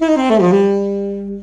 Mm-hmm.